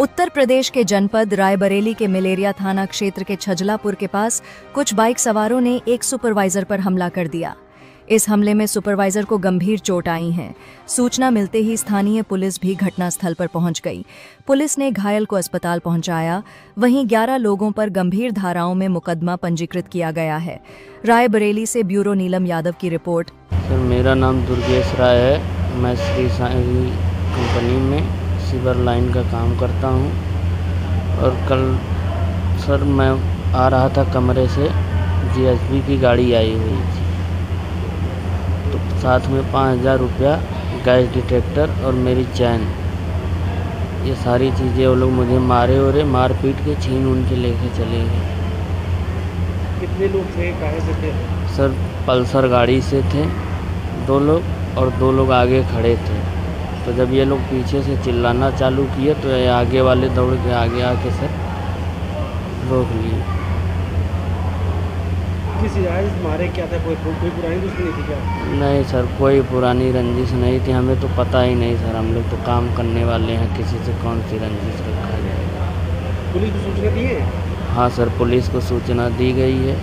उत्तर प्रदेश के जनपद रायबरेली के मलेरिया थाना क्षेत्र के छजलापुर के पास कुछ बाइक सवारों ने एक सुपरवाइजर पर हमला कर दिया। इस हमले में सुपरवाइजर को गंभीर चोट आई है। सूचना मिलते ही स्थानीय पुलिस भी घटनास्थल पर पहुँच गई। पुलिस ने घायल को अस्पताल पहुँचाया। वहीं 11 लोगों पर गंभीर धाराओं में मुकदमा पंजीकृत किया गया है। रायबरेली से ब्यूरो नीलम यादव की रिपोर्ट। सर, मेरा नाम दुर्गेश राय है। मैं श्री कंपनी में सीवर लाइन का काम करता हूँ। और कल सर मैं आ रहा था कमरे से जीएसबी की गाड़ी आई हुई थी। तो साथ में पाँच हज़ार रुपया गैस डिटेक्टर और मेरी चैन। ये सारी चीज़ें वो लोग मुझे मारे और मार पीट के छीन उनके लेके चले गए। कितने लोग थे? कहाँ से थे? सर पल्सर गाड़ी से थे दो लोग और दो लोग आगे खड़े थे। तो जब ये लोग पीछे से चिल्लाना चालू किए तो ये आगे वाले दौड़ के आगे आके सर रोक लिए। मारे क्या था? कोई कोई पुरानी दुश्मनी थी क्या? नहीं सर कोई पुरानी रंजिश नहीं थी। हमें तो पता ही नहीं सर हम लोग तो काम करने वाले हैं। किसी से कौन सी रंजिश रखा जाएगा? पुलिस को सूचना दी है? हाँ सर पुलिस को सूचना दी गई है।